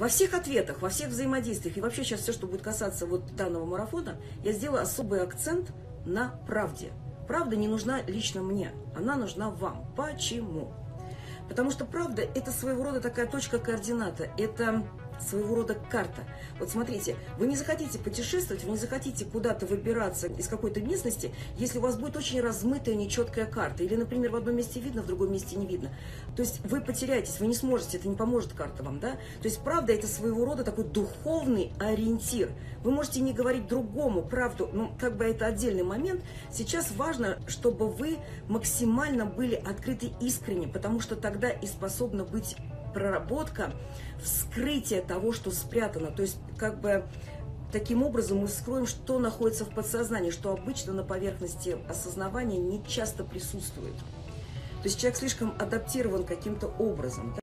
Во всех ответах, во всех взаимодействиях и вообще сейчас все, что будет касаться вот данного марафона, я сделаю особый акцент на правде. Правда не нужна лично мне, она нужна вам. Почему? Потому что правда это своего рода такая точка координата, это своего рода карта. Вот смотрите, вы не захотите путешествовать, вы не захотите куда-то выбираться из какой-то местности, если у вас будет очень размытая, нечеткая карта. Или, например, в одном месте видно, в другом месте не видно. То есть вы потеряетесь, вы не сможете, это не поможет карта вам, да? То есть правда это своего рода такой духовный ориентир. Вы можете не говорить другому правду, ну, как бы это отдельный момент. Сейчас важно, чтобы вы максимально были открыты искренне, потому что тогда и способны быть проработка, вскрытие того, что спрятано. То есть, как бы, таким образом мы вскроем, что находится в подсознании, что обычно на поверхности осознавания не часто присутствует. То есть человек слишком адаптирован каким-то образом.